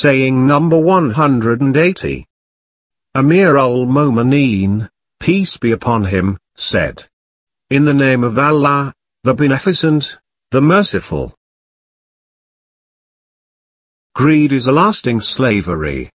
Saying number 180. Amir al-Momineen, peace be upon him, said. In the name of Allah, the Beneficent, the Merciful. Greed is a lasting slavery.